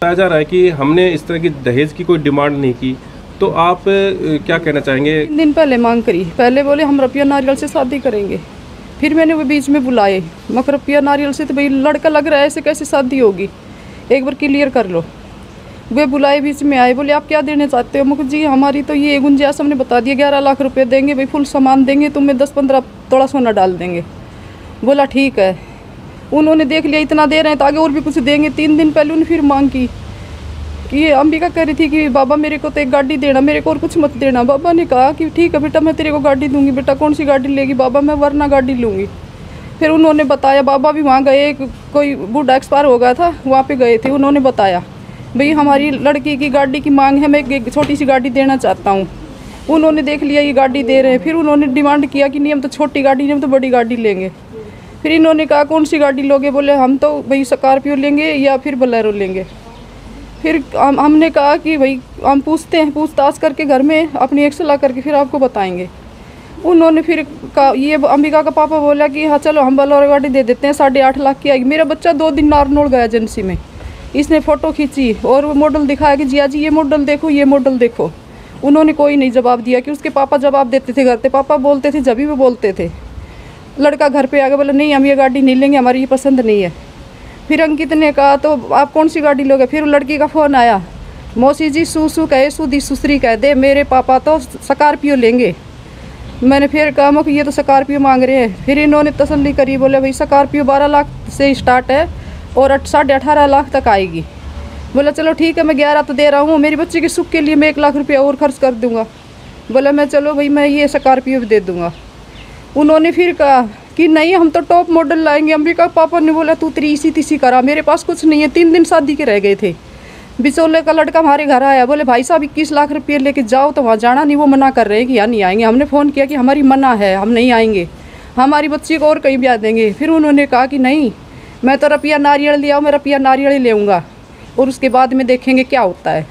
बताया जा रहा है कि हमने इस तरह की दहेज की कोई डिमांड नहीं की। तो आप क्या कहना चाहेंगे? तीन दिन पहले मांग करी। पहले बोले, हम रुपया नारियल से शादी करेंगे। फिर मैंने वो बीच में बुलाए। मगर रुपया नारियल से तो भाई लड़का लग रहा है, ऐसे कैसे शादी होगी? एक बार क्लियर कर लो। वे बुलाए, बीच में आए। बोले, आप क्या देना चाहते हो? मुझे जी, हमारी तो ये गुंजाइश हमने बता दिया ग्यारह लाख रुपये देंगे, भाई फुल सामान देंगे, तुम्हें दस पंद्रह तोड़ा सोना डाल देंगे। बोला, ठीक है। उन्होंने देख लिया, इतना दे रहे हैं तो आगे और भी कुछ देंगे। तीन दिन पहले उन्होंने फिर मांग की कि ये अंबिका कह रही थी कि बाबा मेरे को तो एक गाड़ी देना, मेरे को और कुछ मत देना। बाबा ने कहा कि ठीक है बेटा, मैं तेरे को गाड़ी दूँगी, बेटा कौन सी गाड़ी लेगी? बाबा, मैं वरना गाड़ी लूँगी। फिर उन्होंने बताया, बाबा भी वहाँ गए, कोई बूढ़ा एक्सपायर हो गया था, वहाँ पे गए थे, उन्होंने बताया, भाई हमारी लड़की की गाड़ी की मांग है, मैं एक छोटी सी गाड़ी देना चाहता हूँ। उन्होंने देख लिया, ये गाड़ी दे रहे हैं। फिर उन्होंने डिमांड किया कि नहीं, हम तो छोटी गाड़ी, नहीं, हम तो बड़ी गाड़ी लेंगे। फिर इन्होंने कहा, कौन सी गाड़ी लोगे? बोले, हम तो भाई स्कॉर्पियो लेंगे या फिर बलेरो लेंगे। फिर हम, हमने कहा कि भाई, हम पूछते हैं, पूछताछ करके घर में अपनी एक सलाह करके फिर आपको बताएँगे। उन्होंने फिर कहा ये अंबिका का पापा बोला कि हाँ चलो, हम बलोर गाड़ी दे देते हैं, साढ़े आठ लाख की आएगी। मेरा बच्चा दो दिन नारनौल गया एजेंसी में। इसने फ़ोटो खींची और वो मॉडल दिखाया कि जिया जी ये मॉडल देखो, ये मॉडल देखो। उन्होंने कोई नहीं जवाब दिया कि उसके पापा जवाब देते थे घर पे। पापा बोलते थे, जब भी वो बोलते थे। लड़का घर पे आ गया, बोला, नहीं, हम ये गाड़ी नहीं लेंगे, हमारी ये पसंद नहीं है। फिर अंकित ने कहा तो आप कौन सी गाड़ी लोगे? फिर लड़की का फ़ोन आया, मौसी जी, सू सू कहे सुदी सुसरी कह दे, मेरे पापा तो स्कॉर्पियो लेंगे। मैंने फिर कहा मैं ये तो स्कॉर्पियो मांग रहे हैं। फिर इन्होंने तसल्ली करी, बोले, भाई, स्कॉर्पियो बारह लाख से स्टार्ट है और साढ़े अठारह लाख तक आएगी। बोला, चलो, ठीक है, मैं ग्यारह तो दे रहा हूँ, मेरी बच्ची के सुख के लिए मैं एक लाख रुपया और खर्च कर दूँगा। बोला, मैं, चलो, भाई, मैं ये स्कॉर्पियो भी दे दूँगा। उन्होंने फिर कहा कि नहीं, हम तो टॉप मॉडल लाएँगे। अंबिका पापा ने बोला, तू तेरी इसी तीसी करा, मेरे पास कुछ नहीं है। तीन दिन शादी के रह गए थे। बिचौले का लड़का हमारे घर आया, बोले, भाई साहब, इक्कीस लाख रुपये लेके जाओ तो वहाँ जाना, नहीं वो मना कर रहे हैं कि यहाँ नहीं आएँगे। हमने फ़ोन किया कि हमारी मना है, हम नहीं आएँगे। हमारी बच्ची को और कहीं ब्याह देंगे। फिर उन्होंने कहा कि नहीं, मैं तो रुपया नारियल लिया मैं रुपया नारियल ही लेऊँगा। और उसके बाद में देखेंगे क्या होता है।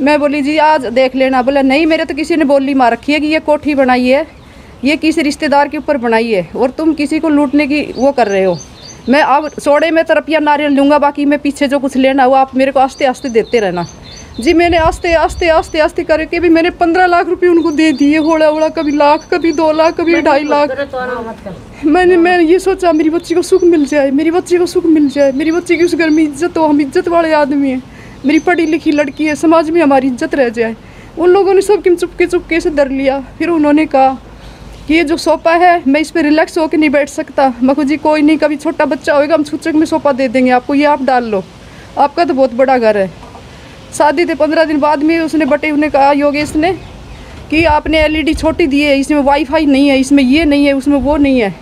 मैं बोली, जी, आज देख लेना। बोला, नहीं, मेरे तो किसी ने बोली मार रखी है कि ये कोठी बनाई है। ये किसी रिश्तेदार के ऊपर बनाई है और तुम किसी को लूटने की वो कर रहे हो? मैं अब सोड़े में तो रुपया नारियल लूँगा बाकी मैं पीछे जो कुछ लेना वो आप मेरे को आस्ते आस्ते देते रहना। जी मैंने आस्ते आस्ते आस्ते आस्ते करके भी मैंने पंद्रह लाख रुपए उनको दे दिए होड़ा होड़ा कभी लाख कभी दो लाख कभी ढाई लाख। मैंने मैंने ये सोचा मेरी बच्ची को सुख मिल जाए मेरी बच्ची को सुख मिल जाए। मेरी बच्ची की उस घर में इज़्ज़त हो हम इज़्ज़त वाले आदमी हैं। मेरी पढ़ी लिखी लड़की है समाज में हमारी इज़्ज़त रह जाए। उन लोगों ने सब चुपके चुपके से डर लिया फिर उन्होंने कहा कि ये जो सोफा है, मैं इस पर रिलैक्स होकर नहीं बैठ सकता। मखू जी, कोई नहीं, कभी छोटा बच्चा होएगा, हम छूचक में सोफा दे देंगे आपको। ये आप डाल लो। आपका तो बहुत बड़ा घर है। शादी थे पंद्रह दिन बाद में उसने बटे, उन्हें कहा, योगेश ने, कि आपने एलईडी छोटी दी है, इसमें वाईफाई नहीं है, इसमें ये नहीं है, उसमें वो नहीं है।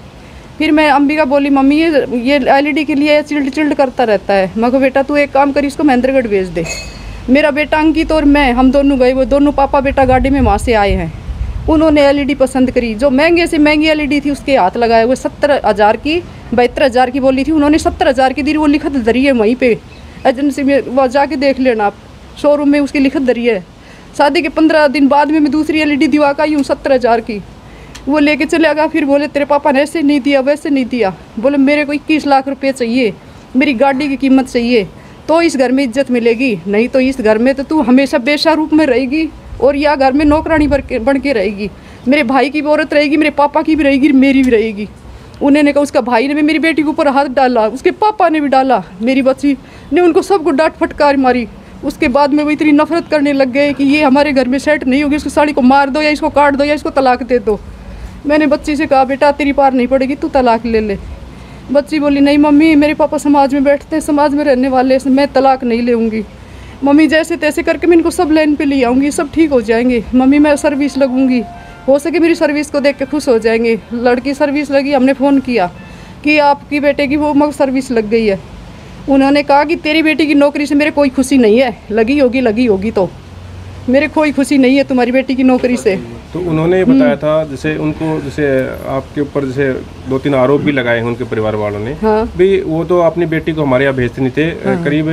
फिर मैं अंबिका बोली, मम्मी, ये ये एलईडी के लिए चिल्ड चिल्ड करता रहता है। मैं बेटा, तू एक काम करी, इसको महेंद्रगढ़ भेज दे। मेरा बेटा अंकित और मैं, हम दोनों गए, वो दोनों पापा, बेटा गाड़ी में वहाँ से आए हैं। उन्होंने एलईडी पसंद करी। जो महँगे से महँगी एलईडी थी, उसके हाथ लगाए हुए सत्तर हज़ार की, बहत्तर हज़ार की बोली थी। उन्होंने सत्तर हज़ार की दी वो लिखत धरी है वहीं पे। एजेंसी में, वह जाके देख लेना आप। शोरूम में उसकी लिखत धरी है। शादी के पंद्रह दिन बाद में मैं दूसरी एलईडी दिवा का यूँ सत्तर हज़ार की। वो लेके चले गया फिर बोले, तेरे पापा ने ऐसे नहीं दिया, वैसे नहीं दिया। बोले, मेरे को इक्कीस लाख रुपये चाहिए। मेरी गाड़ी की कीमत चाहिए। तो इस घर में इज़्ज़त मिलेगी। नहीं तो इस घर में तो तू हमेशा बेशा रूप में रहेगी। और या घर में नौकरानी बन के रहेगी। मेरे भाई की भी औरत रहेगी, मेरे पापा की भी रहेगी, मेरी भी रहेगी। उन्होंने कहा, उसका भाई ने भी मेरी बेटी के ऊपर हाथ डाला, उसके पापा ने भी डाला। मेरी बच्ची ने उनको सबको डांट फटकार मारी। उसके बाद में वो इतनी नफरत करने लग गए कि ये हमारे घर में सेट नहीं होगी इसको साड़ी को मार दो या इसको काट दो या इसको तलाक दे दो। मैंने बच्ची से कहा, बेटा, तेरी पार नहीं पड़ेगी, तू तलाक ले ले। बच्ची बोली, नहीं मम्मी, मेरे पापा समाज में बैठते हैं, समाज में रहने वाले मैं तलाक नहीं लेऊँगी मम्मी जैसे तैसे करके मैं इनको सब लाइन पे ले आऊँगी सब ठीक हो जाएँगे। मम्मी मैं सर्विस लगूँगी। हो सके मेरी सर्विस को देख के खुश हो जाएँगे। लड़की सर्विस लगी हमने फ़ोन किया कि आपकी बेटे की वो मग सर्विस लग गई है। उन्होंने कहा कि तेरी बेटी की नौकरी से मेरे कोई खुशी नहीं है। लगी होगी लगी होगी तो। मेरे कोई खुशी नहीं है तुम्हारी बेटी की नौकरी से। तो उन्होंने बताया था जैसे उनको जैसे आपके ऊपर जैसे दो तीन आरोप भी लगाए हैं उनके परिवार वालों ने हाँ। भी वो तो अपनी बेटी को हमारे यहाँ भेजते नहीं थे। हाँ। करीब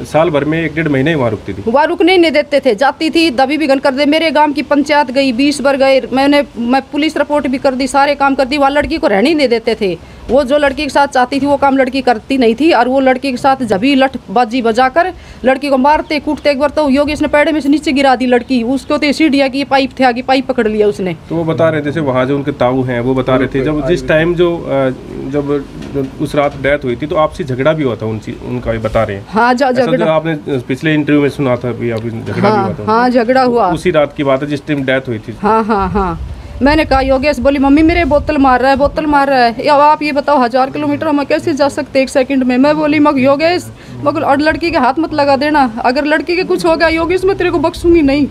साल भर में एक डेढ़ महीने ही वहाँ रुकती थी। वहाँ रुकने ही नहीं देते थे। जाती थी, दबी भी गन कर दे। मेरे गाँव की पंचायत गई, बीस बार गए। मैंने, मैं पुलिस रिपोर्ट भी कर दी, सारे काम कर दी। वहाँ लड़की को रहने ही नहीं देते थे। वो जो लड़की के साथ चाहती थी वो काम लड़की करती नहीं थी और वो लड़की के साथ जब जभी लठ बाजी बजा कर लड़की को मारते कूटते एक बार तो योगेश ने पैड़े में से नीचे गिरा दी लड़की। उसको तो सीढ़िया की पाइप थे आगे पाइप पकड़ लिया उसने। तो वो बता रहे थे जैसे वहाँ जो उनके ताऊ हैं वो बता रहे थे जब जिस टाइम जो जब उस रात डेथ हुई थी तो आपसे झगड़ा भी हुआ था उनसी उनका भी बता रहे हैं। हाँ जा झगड़ा। आपने पिछले इंटरव्यू में सुना था झगड़ा हुआ हाँ हाँ झगड़ा हुआ। उसी रात की बात है जिस टाइम डेथ हुई थी। हाँ हाँ हाँ। मैंने कहा योगेश बोली, मम्मी, मेरे बोतल मार रहा है, बोतल मार रहा है। या, आप ये बताओ, हज़ार किलोमीटर हम कैसे जा सकते एक सेकंड में? मैं बोली, मग योगेश मगर और लड़की के हाथ मत लगा देना। अगर लड़की के कुछ हो गया, योगेश, मैं तेरे को बख्शूँगी नहीं।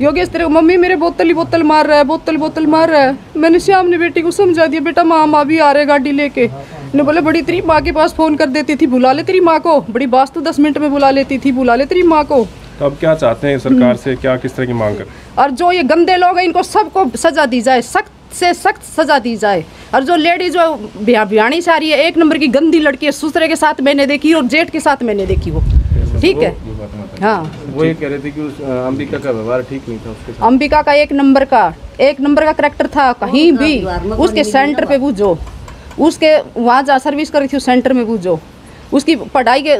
योगेश, तेरे को, मम्मी, मेरे बोतल ही बोतल मार रहा है, बोतल बोतल मार रहा है। मैंने श्याम ने बेटी को समझा दिया, बेटा, माँ माँ भी आ रहे गाड़ी लेके। ने बोले, बड़ी, तेरी माँ के पास फ़ोन कर देती थी, बुला ले तेरी माँ को। बड़ी बात तो दस मिनट में बुला लेती थी, बुला ले तेरी माँ को। तो अब क्या चाहते हैं सरकार से? क्या किस तरह की मांग कर? और जो ये गंदे लोग हैं इनको सबको सजा दी जाए सख्त से सख्त सजा दी जाए। और जो लेडी जो बिया से आ रही है एक नंबर की गंदी लड़की है सुसरे के साथ मैंने देखी और जेठ के साथ मैंने देखी वो। ठीक है? हाँ। वो ये कह रहे थे कि उस अंबिका का व्यवहार ठीक नहीं था उसके साथ। अंबिका का एक नंबर का एक नंबर का करेक्टर था कहीं भी। उसके सेंटर पे पूछो उसके वहाँ जा सर्विस कर रही थी उस सेंटर में पूछो उसकी पढ़ाई के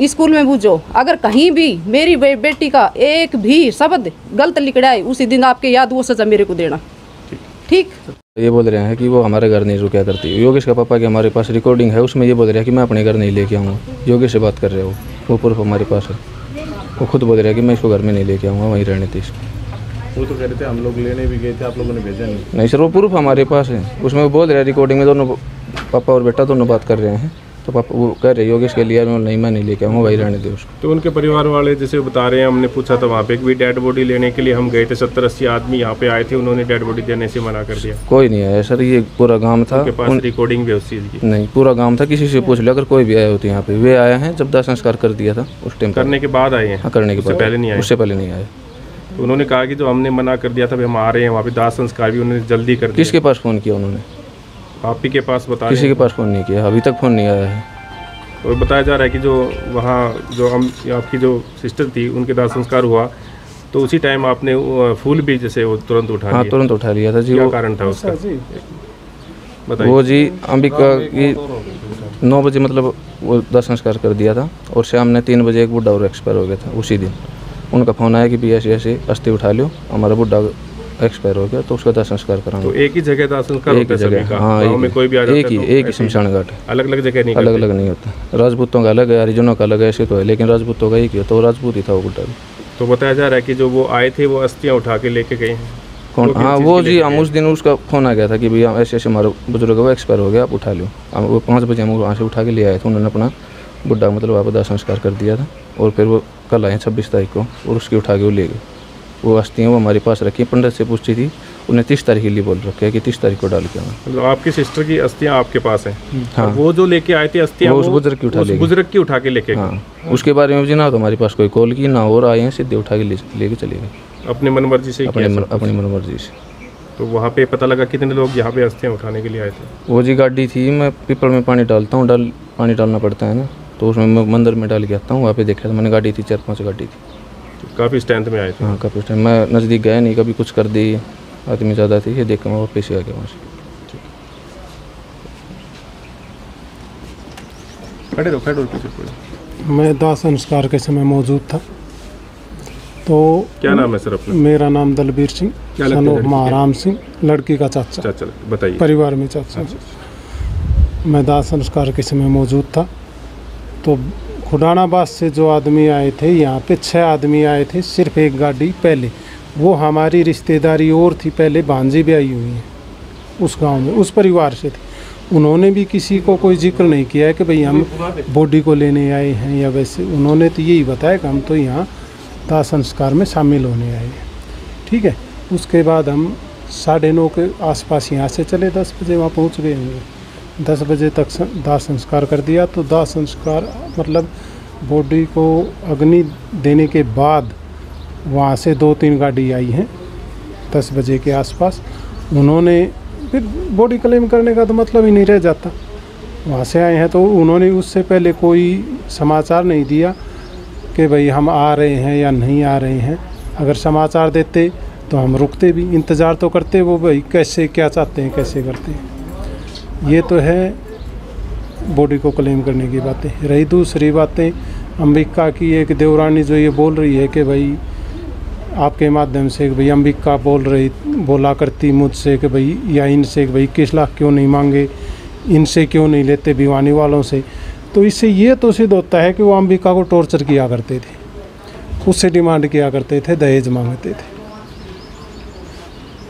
स्कूल में पूछो अगर कहीं भी मेरी बे, बेटी का एक भी शब्द गलत लिखड़ा है उसी दिन आपके याद वो सजा मेरे को देना। ठीक? ये बोल रहे हैं कि वो हमारे घर नहीं रुका करती। योगेश का पापा की हमारे पास रिकॉर्डिंग है उसमें ये बोल रहे हैं कि मैं अपने घर नहीं लेके आऊँगा। योगेश से बात कर रहे हो वो प्रूफ हमारे पास है। वो खुद बोल रहे हैं कि मैं इसको घर में नहीं लेके आऊँगा वहीं रहने थे इसको। वो तो कह रहे थे हम लोग लेने भी गए थे आप लोगों ने भेजा नहीं। नहीं सर वो प्रूफ हमारे पास है। उसमें वो बोल रहे हैं रिकॉर्डिंग में दोनों पापा और बेटा दोनों बात कर रहे हैं। तो पापा वो कह रहे हैं योगेश के लिए नहीं मैं नहीं लेके आऊँगा वही रहने दे उसको। तो उनके परिवार वाले जैसे बता रहे हैं हमने पूछा था वहाँ पे भी डेड बॉडी लेने के लिए हम गए थे सत्तर अस्सी आदमी यहाँ पे आए थे उन्होंने डेड बॉडी देने से मना कर दिया। कोई नहीं आया सर ये पूरा गाँव था। उनके पास रिकॉर्डिंग भी उस चीज़ की। नहीं पूरा गाँव था किसी से पूछ लिया अगर कोई भी आया होती यहाँ पे। वे आए हैं जब दाह संस्कार कर दिया था उस टाइम करने के बाद आए हैं। हाँ करने के बाद। पहले नहीं आए। उससे पहले नहीं आए। तो उन्होंने कहा कि जो हमने मना कर दिया था हम आ रहे हैं वहाँ पे दाह संस्कार भी उन्होंने जल्दी कर दिया किसके पास फ़ोन किया उन्होंने? आप ही के पास बता किसी के पास फ़ोन नहीं किया अभी तक फ़ोन नहीं आया है। और बताया जा रहा है कि जो वहाँ जो हम आपकी जो सिस्टर थी उनके दाह संस्कार हुआ तो उसी टाइम आपने फूल भी जैसे वो तुरंत उठा हाँ तुरंत उठा लिया था जी क्या वो कारण था उसका? बताइए। वो जी अंबिका की नौ बजे मतलब वो दाह संस्कार कर दिया था और शाम ने तीन बजे एक बुढ़ा और एक्सपायर हो गया था उसी दिन। उनका फ़ोन आया कि भी ऐसे ऐसे अस्थि उठा लो हमारा बुढ़ा एक्सपायर हो गया तो उसका दाह संस्कार तो एक ही जगह दाह संस्कार एक ही जगह हाँ गाँव में कोई भी आ जाता एक ही तो एक ही शमशान घाट अलग अलग जगह नहीं अलग अलग नहीं होता। राजपूतों का अलग है हरिजनों का अलग है ऐसे तो है लेकिन राजपूतों का एक ही होता है वो राजपूत ही था वो भी। तो बताया जा रहा है कि जो वो आए थे वो अस्थियाँ उठा के लेके गए हैं? कौन? हाँ वो जी हम उस दिन उसका फ़ोन आ गया था कि भैया ऐसे ऐसे हमारा बुज़ुर्ग वो एक्सपायर हो गया आप उठा लो हम वो पाँच बजे हम वहाँ से उठा के ले आए थे उन्होंने अपना बुढ़ा मतलब आप दाह संस्कार कर दिया था और फिर वो कल आए छब्बीस तारीख को और उसकी उठा के वो ले गए। वो अस्थियाँ वो हमारे पास रखी पंडित से पूछती थी। उन्हें तीस तारीख के लिए बोल रखे है कि तीस तारीख को डाल के आना। मतलब आपकी सिस्टर की अस्थियाँ आपके पास हैं। हाँ। वो जो लेके आए थे अस्थियाँ वो उस बुज़ुर्ग की उठा। बुज़ुर्ग की उठा के लेके हाँ। उसके बारे में भी ना तो हमारे पास कोई कॉल की ना और आए हैं सीधे उठा के लेके चले गए। अपने मन मर्ज़ी से अपने मन- मनमर्जी से। तो वहाँ पे पता लगा कितने लोग यहाँ पे अस्थियाँ उठाने के लिए आए थे? वो जी गाड़ी थी मैं पीपल में पानी डालता हूँ डाल पानी डालना पड़ता है ना। तो उसमें मैं मंदिर में डाल के आता हूँ वहाँ पे देखा था मैंने गाड़ी थी चार पाँच गाड़ी थी। काफ़ी स्ट्रेंथ में आए थे। हाँ काफ़ी टाइम मैं नज़दीक गया नहीं कभी कुछ कर दी आदमी ज़्यादा थी ये देख के मैं वापस ही आ गया वहाँ से। खड़े रहो खड़े पीछे मैं दाह संस्कार के समय मौजूद था। तो क्या नाम है सर अपना? मेरा नाम दलबीर सिंह है महाराम सिंह लड़की का चाचा। चाचा बताइए। परिवार में चाचा। मैं दाह संस्कार के समय मौजूद था। तो खुडानाबाद से जो आदमी आए थे, यहाँ पे छः आदमी आए थे, सिर्फ़ एक गाड़ी पहले। वो हमारी रिश्तेदारी और थी, पहले भांजी भी आई हुई है, उस गाँव में, उस परिवार से थी। उन्होंने भी किसी को कोई ज़िक्र नहीं किया है कि भाई हम बॉडी को लेने आए हैं या वैसे। उन्होंने तो यही बताया कि हम तो यहाँ दाह संस्कार में शामिल होने आए हैं। ठीक है, उसके बाद हम साढ़े नौ के आसपास यहाँ से चले, दस बजे वहाँ पहुँच गए होंगे। दस बजे तक दाह संस्कार कर दिया। तो दाह संस्कार मतलब बॉडी को अग्नि देने के बाद वहाँ से दो तीन गाड़ी आई हैं, दस बजे के आसपास। उन्होंने, फिर बॉडी क्लेम करने का तो मतलब ही नहीं रह जाता। वहाँ से आए हैं तो उन्होंने उससे पहले कोई समाचार नहीं दिया कि भाई हम आ रहे हैं या नहीं आ रहे हैं। अगर समाचार देते तो हम रुकते भी। इंतज़ार तो करते वो भाई, कैसे, क्या चाहते हैं, कैसे करते हैं। ये तो है बॉडी को क्लेम करने की बातें। रही दूसरी बातें, अंबिका की एक देवरानी जो ये बोल रही है कि भाई, आपके माध्यम से भाई अंबिका बोल रही, बोला करती मुझसे कि भाई, या इनसे कि भाई, किस लाख क्यों नहीं मांगे, इनसे क्यों नहीं लेते भिवानी वालों से? तो इससे ये तो सिद्ध होता है कि वो अंबिका को टॉर्चर किया करते थे। उससे डिमांड किया करते थे, दहेज मांगते थे।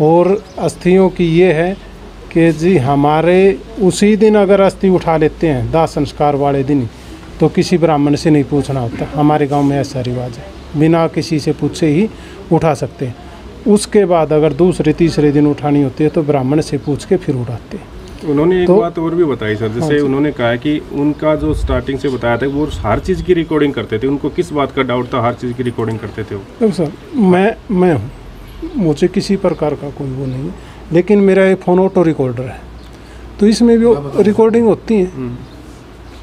और अस्थियों की ये है कि जी हमारे उसी दिन अगर अस्थि उठा लेते हैं दाह संस्कार वाले दिन तो किसी ब्राह्मण से नहीं पूछना होता। हमारे गाँव में ऐसा रिवाज है। बिना किसी से पूछे ही उठा सकते हैं। उसके बाद अगर दूसरे तीसरे दिन उठानी होती है तो ब्राह्मण से पूछ के फिर उठाते हैं। उन्होंने एक तो- बात और भी बताई सर हाँ जैसे जी। उन्होंने कहा कि उनका जो स्टार्टिंग से बताया था वो हर चीज़ की रिकॉर्डिंग करते थे। उनको किस बात का डाउट था हर चीज़ की रिकॉर्डिंग करते थे वो? देखो सर मैं मैं हूँ। मुझे किसी प्रकार का कोई वो नहीं है। लेकिन मेरा ये फ़ोन ऑटो रिकॉर्डर है। तो इसमें भी रिकॉर्डिंग होती है।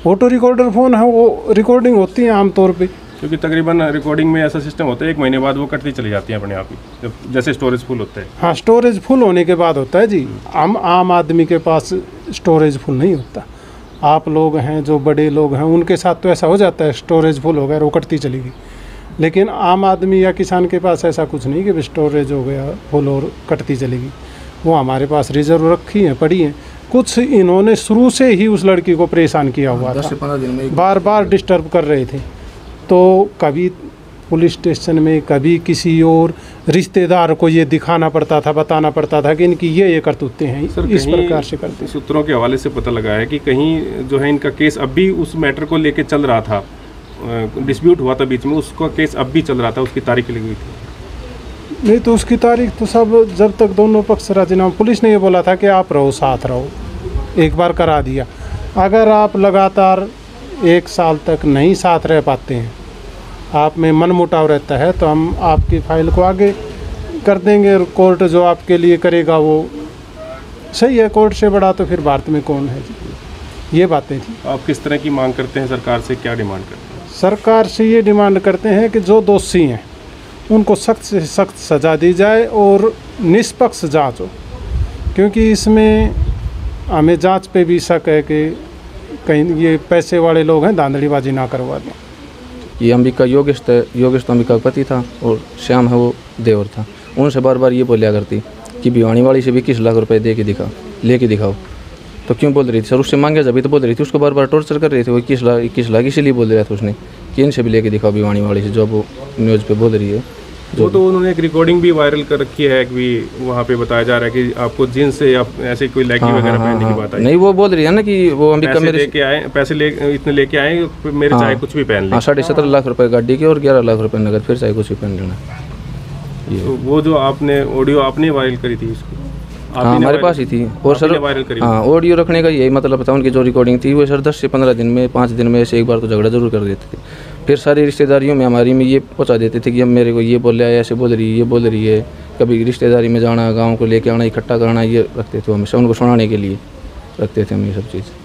ऑटो रिकॉर्डर फ़ोन है वो रिकॉर्डिंग होती है आमतौर पर क्योंकि तकरीबन रिकॉर्डिंग में ऐसा सिस्टम होता है एक महीने बाद वो कटती चली जाती है अपने आप ही। जब जैसे स्टोरेज फुल होता है। हाँ स्टोरेज फुल होने के बाद होता है जी। आम आम आदमी के पास स्टोरेज फुल नहीं होता। आप लोग हैं जो बड़े लोग हैं उनके साथ तो ऐसा हो जाता है स्टोरेज फुल हो गया वो कटती चली गई। लेकिन आम आदमी या किसान के पास ऐसा कुछ नहीं कि स्टोरेज हो गया फुल और कटती चलेगी वो हमारे पास रिज़र्व रखी हैं पड़ी हैं। कुछ इन्होंने शुरू से ही उस लड़की को परेशान किया हुआ था। दिन में बार बार डिस्टर्ब कर रहे थे। तो कभी पुलिस स्टेशन में कभी किसी और रिश्तेदार को ये दिखाना पड़ता था बताना पड़ता था कि इनकी ये ये करतूतें हैं सर इस प्रकार से करते सूत्रों के हवाले से पता लगा है कि कहीं जो है इनका केस अब भी उस मैटर को लेके चल रहा था। डिस्प्यूट हुआ था बीच में उसका केस अब भी चल रहा था उसकी तारीख लगी हुई थी। नहीं तो उसकी तारीख तो सब जब तक दोनों पक्ष राजीनामा पुलिस ने ये बोला था कि आप रहो साथ रहो। एक बार करा दिया। अगर आप लगातार एक साल तक नहीं साथ रह पाते हैं आप में मन मुटाव रहता है तो हम आपकी फ़ाइल को आगे कर देंगे। और कोर्ट जो आपके लिए करेगा वो सही है कोर्ट से बड़ा तो फिर भारत में कौन है? ये बातें थी। आप किस तरह की मांग करते हैं? सरकार से क्या डिमांड करते हैं? सरकार से ये डिमांड करते हैं कि जो दोषी हैं उनको सख्त से सख्त सज़ा दी जाए और निष्पक्ष जाँच। हो क्योंकि इसमें हमें जाँच पे भी शक है कि कहीं ये पैसे वाले लोग हैं धांधलीबाजी ना करवा दें। ये अंबिका योगेश योगेश तो अंबिका का पति था और श्याम है वो देवर था। उनसे बार बार ये बोलिया करती कि भिवानी वाली से भी इक्कीस लाख रुपए दे के दिखा, ले के दिखाओ। तो क्यों बोल रही थी? सर, उससे मांगे जब तो बोल रही थी। उसको बार बार टॉर्चर कर रही थी। वो इक्कीस लाख इक्कीस लाख इसीलिए बोल रहा था उसने कि इनसे भी लेके दिखाओ भिवानी वाली से, जो वो न्यूज़ पर बोल रही है। वो तो उन्होंने एक रिकॉर्डिंग भी वायरल कर रखी है कि वहाँ पे बताया जा रहा है कि आपको जीन्स से या ऐसे कोई लैगी हाँ, वगैरह हाँ, पहनने की हाँ। बात आई। नहीं वो बोल रही है ना कि वो अंबिका पैसे मेरे लेके आए पैसे ले इतने लेके आए मेरे हाँ। चाहे कुछ भी पहन ले। साढ़े सत्रह लाख रुपए गाड़ी के और ग्यारह लाख रुपए नगद फिर चाहे कुछ भी पहन लेना। तो वो जो आपने ऑडियो आपने वायरल करी थी उसको हाँ हमारे पास ही थी। और सर हाँ ऑडियो रखने का यही मतलब था उनकी जो रिकॉर्डिंग थी वो सर दस से पंद्रह दिन में पाँच दिन में ऐसे एक बार तो झगड़ा ज़रूर कर देते थे। फिर सारी रिश्तेदारियों में हमारी में ये पहुँचा देते थे कि हम मेरे को ये बोल रहा है, ऐसे बोल रही है, ये बोल रही है। कभी रिश्तेदारी में जाना, गाँव को लेके आना, इकट्ठा करना, ये रखते थे हमेशा, उनको सुनाने के लिए रखते थे हम ये सब चीज़।